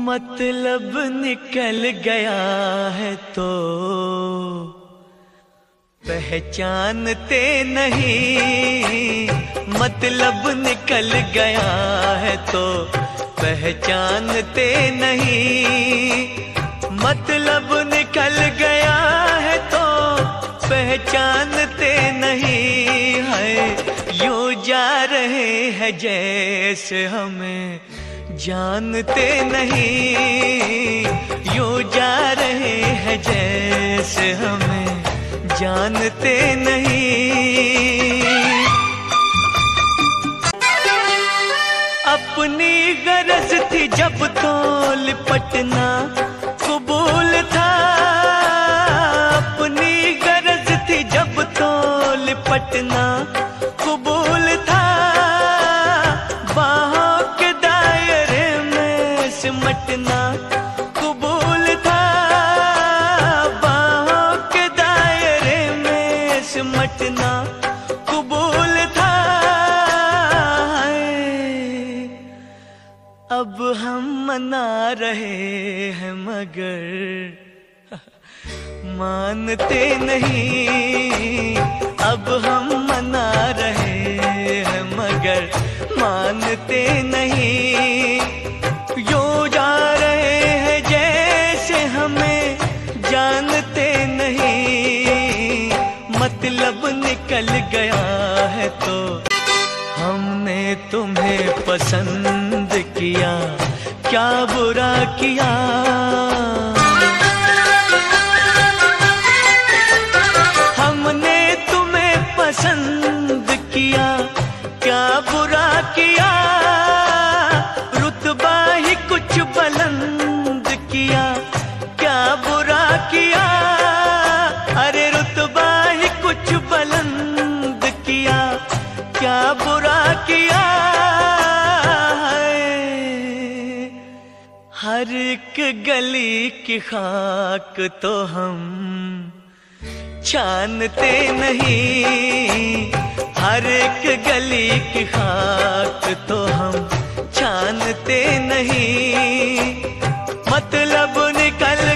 मतलब निकल गया है तो। पहचानते नहीं मतलब निकल गया है तो। पहचानते नहीं मतलब निकल गया है तो। पहचानते नहीं है, यूँ जा रहे हैं जैसे हमें। जानते नहीं। यूँ जा रहे हैं जैसे हमें, जानते नहीं। अपनी गरज थी जब तो लिपटना कबूल था। अपनी गरज थी जब तो लिपटना सिमटना कबूल था। बाहों के दायरे में सिमटना कबूल था। अब हम मना रहे हैं मगर मानते नहीं। अब हम मना रहे हैं मगर मानते नहीं। निकल गया है तो हमने तुम्हें पसंद किया क्या बुरा किया? हमने तुम्हें पसंद क्या बुरा किया है? हर एक गली की खाक तो हम छानते नहीं। हर एक गली की खाक तो हम छानते नहीं। मतलब निकल